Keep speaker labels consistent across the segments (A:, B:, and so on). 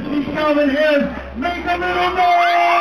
A: see Calvin Harris. Make a little noise!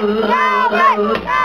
A: 自由的